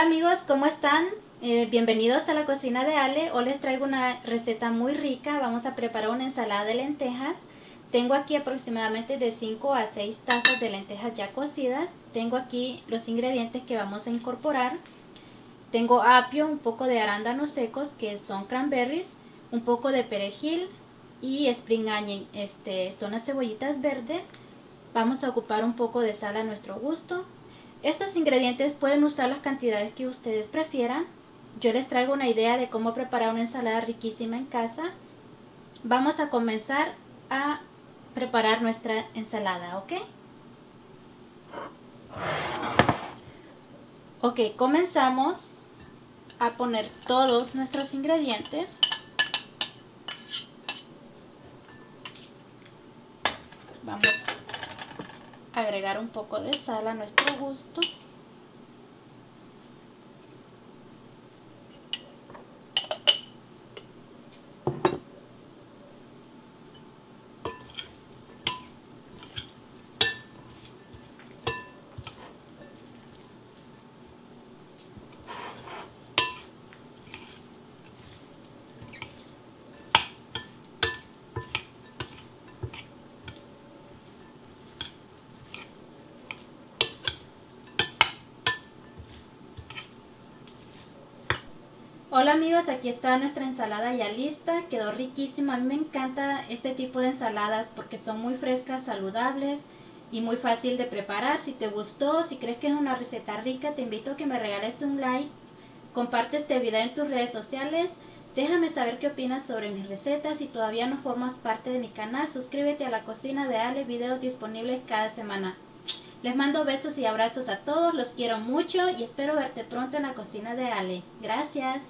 amigos, ¿cómo están? Eh, bienvenidos a la cocina de Ale. Hoy les traigo una receta muy rica. Vamos a preparar una ensalada de lentejas. Tengo aquí aproximadamente de 5 a 6 tazas de lentejas ya cocidas. Tengo aquí los ingredientes que vamos a incorporar. Tengo apio, un poco de arándanos secos que son cranberries, un poco de perejil y spring onion. Este, son las cebollitas verdes. Vamos a ocupar un poco de sal a nuestro gusto. Estos ingredientes pueden usar las cantidades que ustedes prefieran. Yo les traigo una idea de cómo preparar una ensalada riquísima en casa. Vamos a comenzar a preparar nuestra ensalada, ¿ok? Ok, comenzamos a poner todos nuestros ingredientes. Vamos agregar un poco de sal a nuestro gusto. Hola amigos, aquí está nuestra ensalada ya lista, quedó riquísima, a mí me encanta este tipo de ensaladas porque son muy frescas, saludables y muy fácil de preparar. Si te gustó, si crees que es una receta rica, te invito a que me regales un like, comparte este video en tus redes sociales, déjame saber qué opinas sobre mis recetas, si todavía no formas parte de mi canal, suscríbete a la cocina de Ale, videos disponibles cada semana. Les mando besos y abrazos a todos, los quiero mucho y espero verte pronto en la cocina de Ale. Gracias.